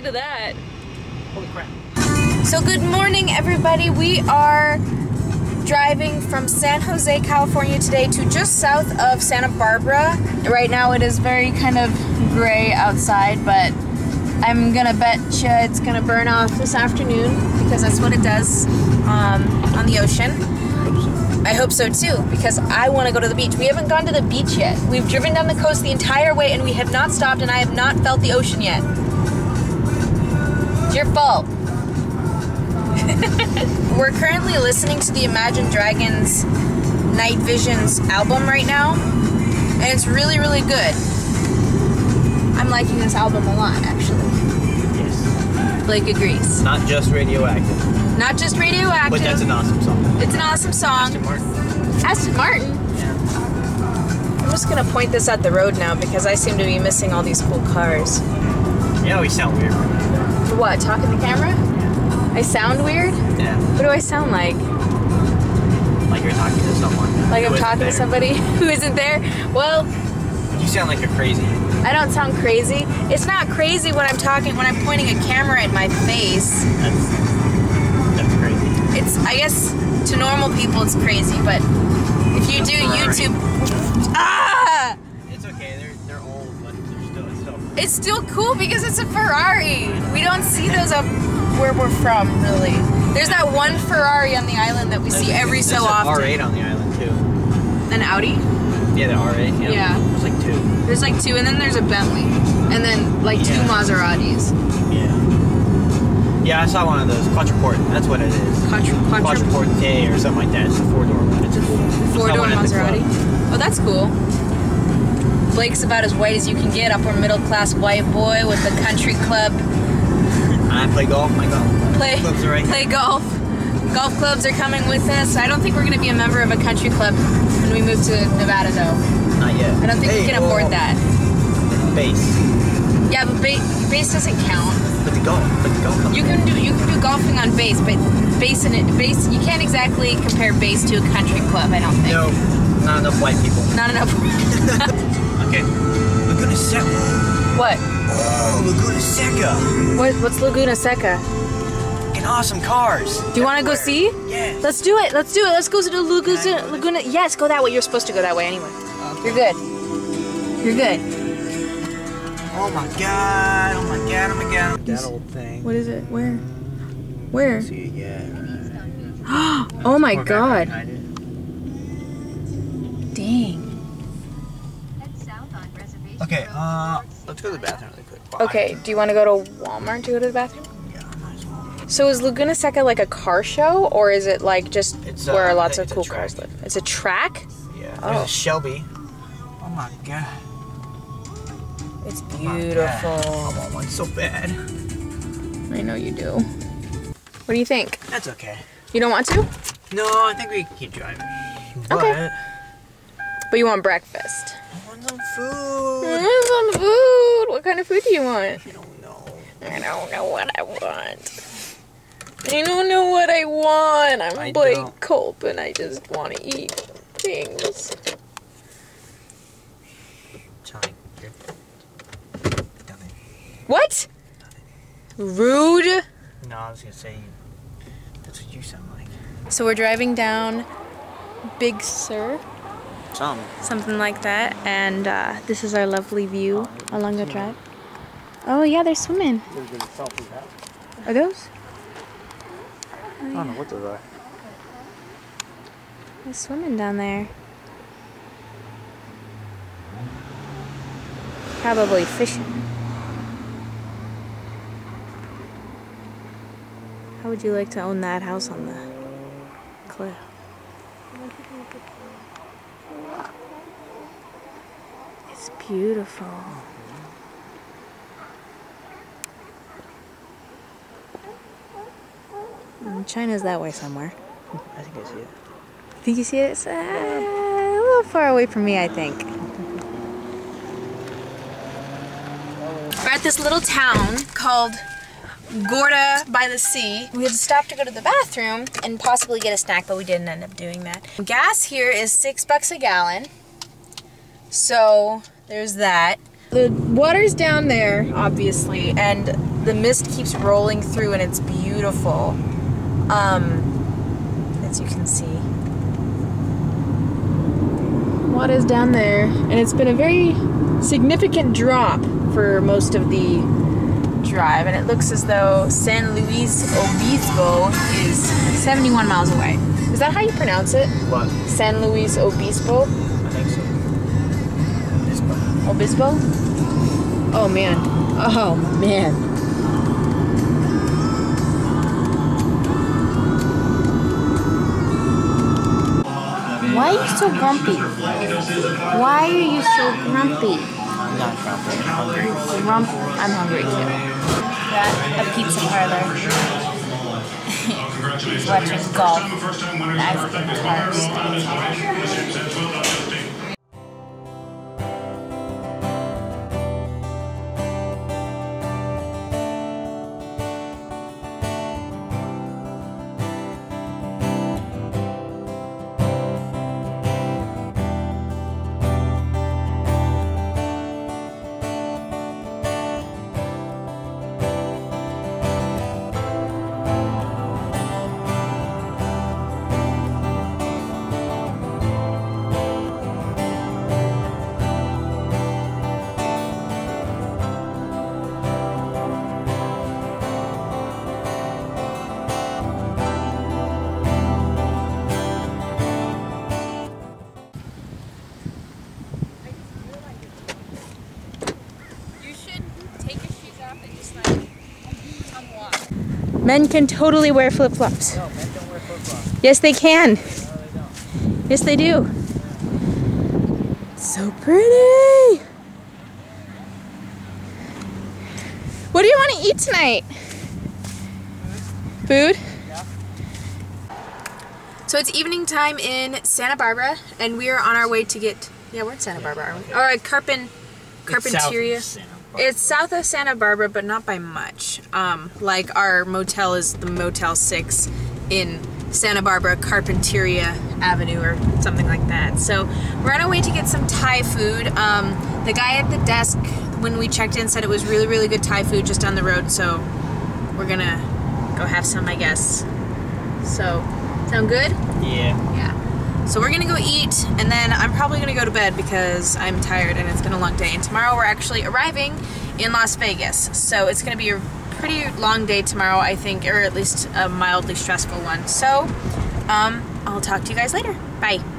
to that. Holy crap. So good morning, everybody. We are driving from San Jose, California today to just south of Santa Barbara. Right now it is very kind of gray outside, but I'm gonna bet you it's gonna burn off this afternoon because that's what it does um, on the ocean. I hope so too, because I want to go to the beach. We haven't gone to the beach yet. We've driven down the coast the entire way and we have not stopped and I have not felt the ocean yet. Your fault. We're currently listening to the Imagine Dragons Night Visions album right now, and it's really, really good. I'm liking this album a lot, actually. Yes. Blake agrees. Not just radioactive. Not just radioactive. But that's an awesome song. it's an awesome song. Aston Martin. Aston Martin. Yeah. I'm just gonna point this at the road now because I seem to be missing all these cool cars. Yeah, we sound weird. What? Talking to camera? I sound weird? Yeah. What do I sound like? Like you're talking to someone. Like I'm talking there. to somebody who isn't there? Well, You sound like you're crazy. I don't sound crazy. It's not crazy when I'm talking, when I'm pointing a camera at my face. That's that's crazy. It's, I guess, to normal people it's crazy, but if you do YouTube. Ah! Still. It's still cool because it's a Ferrari. We don't see those up where we're from, really. There's that one Ferrari on the island that we see There's- every so there's an often. R8 on the island too. An Audi? Yeah, the R8. Yeah. Yeah. There's like two. There's like two, and then there's a Bentley. And then like two Maseratis. Yeah. Yeah, I saw one of those quattroporte. That's what it is. Quattro, quattro, Quattroporte or something like that. It's a four door one. It's a four door one at the Maserati. Oh, that's cool. Blake's about as white as you can get, upper middle class white boy with a country club. I play golf. My golf Play, clubs are right. play golf. Golf clubs are coming with us. I don't think we're going to be a member of a country club when we move to Nevada, though. Not yet. I don't think we can afford well, that. Base. Yeah, but ba- base doesn't count. But the golf. But the golf. You can do you can do golfing on base, but base and it base you can't exactly compare base to a country club. I don't think. No, not enough white people. Not enough. Okay. Laguna Seca. what? Oh, Laguna Seca. What? What's Laguna Seca? Fucking awesome cars. Do you want to go see? Yes. Let's do it. Let's do it. Let's go to the Laguna. go Laguna. Yes, go that way. You're supposed to go that way anyway. You're good. You're good. Oh my god. Oh my god. Oh my god. That old thing. What is it? Where? Where? See it yet. Oh my god. Dang. Okay, uh, let's go to the bathroom really quick. Bye. Okay. Do you want to go to Walmart to go to the bathroom? Yeah, might as well. So is Laguna Seca like a car show, or is it like just It's, where uh, lots of it's a cool track. cars live? It's a track. Yeah. Oh. There's a Shelby. Oh my god. It's Oh my God. beautiful. I want one so bad. I know you do. What do you think? That's okay. You don't want to? No, I think we can keep driving. But Okay. But you want breakfast. I want some food. Mm, some food. What kind of food do you want? I don't know. I don't know what I want. I don't know what I want. I'm I Blake don't. Culp and I just want to eat things. Johnny. What? Rude. No, I was gonna say that's what you sound like. So we're driving down Big Sur, Some. something like that, and uh, this is our lovely view along the drive. Oh yeah, they're swimming. Are those? I don't know what those are. They're swimming down there. Probably fishing. How would you like to own that house on the cliff? It's beautiful. Mm, China's that way somewhere. I think I see it. Think you see it? It's uh, a little far away from me, I think. We're at this little town called Gorda by the sea. We had to stop to go to the bathroom and possibly get a snack, but we didn't end up doing that. Gas here is six bucks a gallon. So there's that. The water's down there, obviously, and the mist keeps rolling through and it's beautiful. Um, as you can see. What is down there? And it's been a very significant drop for most of the drive, and it looks as though San Luis Obispo is 71 miles away. Is that how you pronounce it? What? San Luis Obispo? I think so. This one. Obispo? Oh man. Oh man. Why are you so grumpy? Why are you so grumpy? I'm not grumpy. I'm hungry. Grump. I'm hungry too. at a pizza parlor. He's watching golf. I've been Men can totally wear flip flops. No, men don't wear flip-flops. Yes, they can. No, they don't. Yes, they do. So pretty. What do you want to eat tonight? Food? Yeah. So it's evening time in Santa Barbara, and we are on our way to get. Yeah, we're in Santa Barbara, aren't we? All right, Carpin, Carpinteria. It's south of Santa Barbara. It's south of Santa Barbara, but not by much. Um, like our motel is the Motel Six in Santa Barbara, Carpinteria Avenue, or something like that. So we're on our way to get some Thai food. Um, the guy at the desk when we checked in said it was really, really good Thai food just down the road. So we're gonna go have some, I guess. So sound good? Yeah. Yeah. So we're gonna go eat, and then I'm probably gonna go to bed because I'm tired and it's been a long day. And tomorrow we're actually arriving in Las Vegas, so it's gonna be a pretty long day tomorrow, I think, or at least a mildly stressful one. So, um, I'll talk to you guys later. Bye.